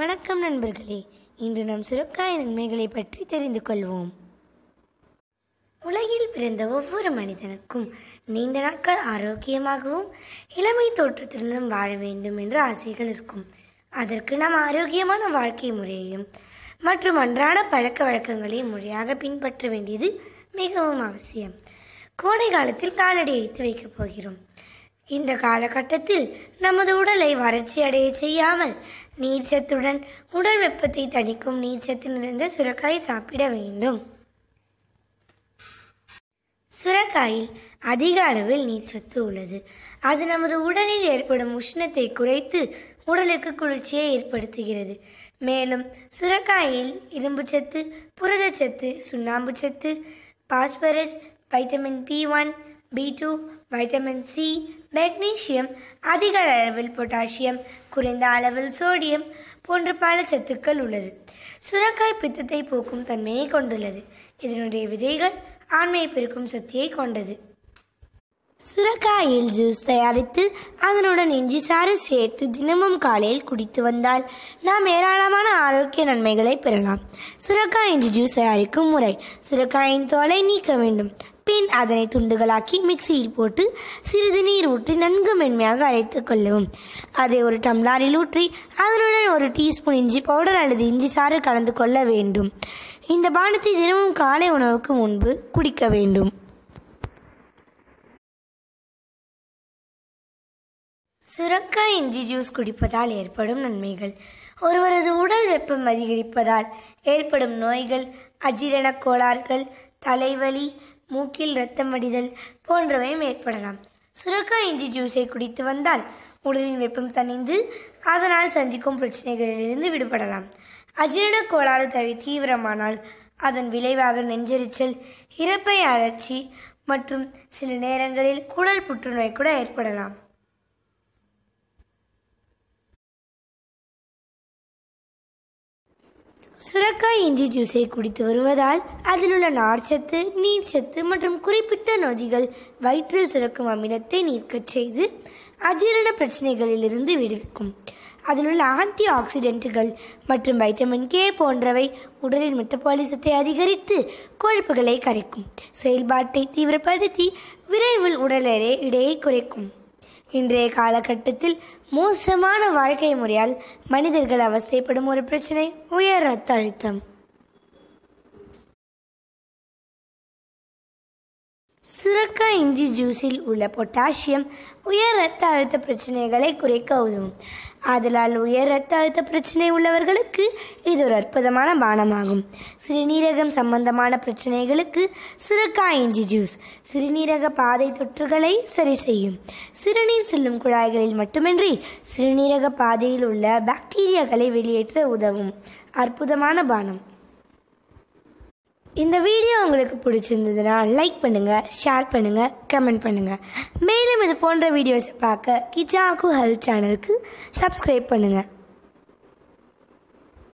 வணக்கம் நண்பர்களே. இன்று நாம் சுரக்காய் நன்மைகளை பற்றி தெரிந்து கொள்வோம். உலகில் பிறந்த ஒவ்வொரு மனிதனுக்கும் நீண்ட நாட்கள் ஆரோக்கியமாகவும் இளமை தோற்றத்துடனும் வாழ வேண்டும் என்ற ஆசைகள் இருக்கும். அதற்கு நாம் ஆரோக்கியமான வாழ்க்கை முறையையும் மற்றும் அன்றாட பழக்க வழக்கங்களையும் முறையாக பின்பற்ற வேண்டியது மிகவும் அவசியம். கோடை காலத்தில் காலடி வைத்து வைக்கப் போகிறோம். இந்த காலகட்டத்தில் நமது உடலை வறட்சி அடைய செய்யாமல் நீர்ச்சத்துடன் உடல் வெப்பத்தை தணிக்கும் நீர்ச்சத்து நிறைந்த சுரக்காய் சாப்பிட வேண்டும். சுரக்காயில் அதிக அளவில் நீர்ச்சத்து உள்ளது. அது நமது உடலில் ஏற்படும் உஷ்ணத்தை குறைத்து உடலுக்கு குளிர்ச்சியை ஏற்படுத்துகிறது. மேலும் சுரக்காயில் இரும்புச்சத்து புரதச்சத்து சுண்ணாம்புச்சத்து phosphorus vitamin B one B two vitamin C magnesium அதிக அளவில் பொட்டாசியம் குறைந்த அளவில் சோடியம் போன்ற பல சத்துக்கள் உள்ளது. சுரக்காய் பித்தத்தை போக்கும் தன்மையை கொண்டுள்ளது. இதனுடைய விதைகள் ஆண்மையை பெருக்கும் சக்தியை கொண்டது. சுரக்காயில் ஜூஸ் தயாரித்து அதனுடன் இஞ்சி சாறு சேர்த்து தினமும் காலையில் குடித்து வந்தால் நாம் ஏராளமான ஆரோக்கிய நன்மைகளை பெறலாம். சுரக்காய் இஞ்சி ஜூஸ் தயாரிக்கும் முறை சுரக்காயின் தோலை நீக்க வேண்டும். பின் அதனை துண்டுகளாக்கி மிக்சியில் போட்டு சிறிது நீர் ஊற்றி நன்கு மென்மையாக அரைத்து கொள்ளவும் அதை ஒரு டம்ளாரில் ஊற்றி அதனுடன் ஒரு டீஸ்பூன் இஞ்சி பவுடர் அல்லது இஞ்சி சாறு கலந்து கொள்ள வேண்டும். இந்த பானத்தை தினமும் காலை உணவுக்கு முன்பு குடிக்க வேண்டும். சுரக்காய் இஞ்சி ஜூஸ் குடிப்பதால் ஏற்படும் நன்மைகள். ஒருவரது உடல் வெப்பம் அதிகரிப்பதால் ஏற்படும் நோய்கள் அஜீரண கோளாறுகள் தலைவலி மூக்கில் ரத்தம் வடிதல் போன்றவையும் ஏற்படலாம் சுரக்காய் இஞ்சி ஜூஸை குடித்து வந்தால் உடலின் வெப்பம் தணிந்து அதனால் சந்திக்கும் பிரச்சனைகளிலிருந்து விடுபடலாம். அஜீரண கோளாறு தவி தீவிரமானால் அதன் விளைவாக நெஞ்செரிச்சல் இறப்பை அழற்சி மற்றும் சில நேரங்களில் குடல் புற்றுநோய் கூட ஏற்படலாம். சுரக்காய் இஞ்சி ஜூஸை குடித்து வருவதால் அதில் உள்ள நார்ச்சத்து நீர்ச்சத்து மற்றும் குறிப்பிட்ட நொதிகள் வயிற்றில் சுரக்கும் அமிலத்தை நீர்க்கச் செய்து அஜீரண பிரச்சனைகளிலிருந்து விடுவிக்கும். அதில் உள்ள ஆன்டி ஆக்சிடென்ட்டுகள் மற்றும் வைட்டமின் கே போன்றவை உடலின் மெட்டபாலிசத்தை அதிகரித்து கொழுப்புகளை கரைக்கும். செயல்பாட்டை தீவிரப்படுத்தி விரைவில் உடல் எடை இடையை குறைக்கும். இன்றைய காலகட்டத்தில் மோசமான வாழ்க்கை முறையால் மனிதர்கள் அவஸ்தைப்படும் ஒரு பிரச்சனை உயர் ரத்த அழுத்தம். சுரக்கா இஞ்சி ஜூஸில் உள்ள பொட்டாசியம் உயர் ரத்த அழுத்த பிரச்சனைகளை குறைக்க உதவும். ஆதலால் உயர் ரத்த அழுத்த பிரச்சனை உள்ளவர்களுக்கு இது ஒரு அற்புதமான பானமாகும். சிறுநீரகம் சம்பந்தமான பிரச்சனைகளுக்கு சுரக்காய் இஞ்சி ஜூஸ் சிறுநீரக பாதை தொற்றுகளை சரி செய்யும். சிறுநீர் செல்லும் குழாய்களில் மட்டுமின்றி சிறுநீரக பாதையில் உள்ள பாக்டீரியாக்களை வெளியேற்ற உதவும். அற்புதமான பானம். இந்த வீடியோ உங்களுக்கு பிடிச்சிருந்ததுன்னா லைக் பண்ணுங்க ஷேர் பண்ணுங்க கமெண்ட் பண்ணுங்க. மேலும் இது போன்ற வீடியோஸை பார்க்க கிச்சாக்கு ஹெல்த் சேனலுக்கு சப்ஸ்கிரைப் பண்ணுங்க.